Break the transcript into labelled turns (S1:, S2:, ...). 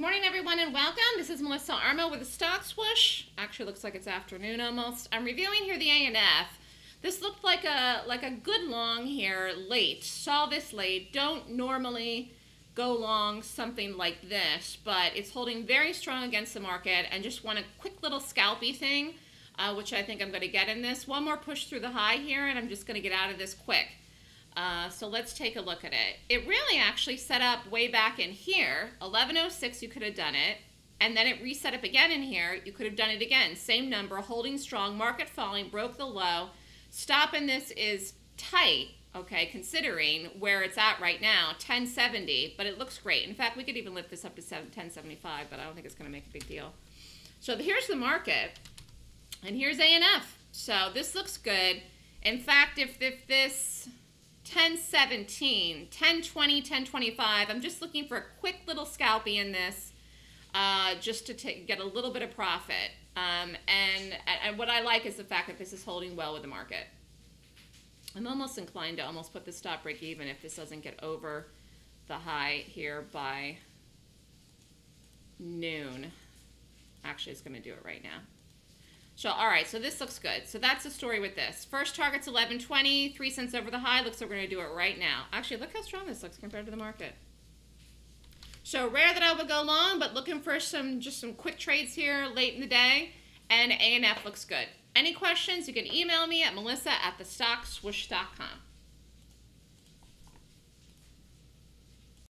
S1: Good morning, everyone, and welcome. This is Melissa Armo with the Stock Swoosh. Actually, looks like it's afternoon almost. I'm reviewing here the A and F. This looked like a like a good long here late. Saw this late. Don't normally go long something like this, but it's holding very strong against the market and just want a quick little scalpy thing, uh, which I think I'm going to get in this. One more push through the high here, and I'm just going to get out of this quick. Uh, so let's take a look at it. It really actually set up way back in here. 1106, you could have done it. And then it reset up again in here. You could have done it again. Same number, holding strong, market falling, broke the low. Stop in this is tight, okay, considering where it's at right now, 1070, but it looks great. In fact, we could even lift this up to 1075, but I don't think it's going to make a big deal. So here's the market, and here's ANF. So this looks good. In fact, if, if this 1017, 1020, 1025. I'm just looking for a quick little scalpy in this uh, just to get a little bit of profit. Um, and, and what I like is the fact that this is holding well with the market. I'm almost inclined to almost put the stop break even if this doesn't get over the high here by noon. Actually, it's going to do it right now. So, all right, so this looks good. So that's the story with this. First target's 1120, 3 cents over the high. Looks like we're going to do it right now. Actually, look how strong this looks compared to the market. So rare that I would go long, but looking for some just some quick trades here late in the day. And A and F looks good. Any questions, you can email me at melissa at thestockswoosh.com.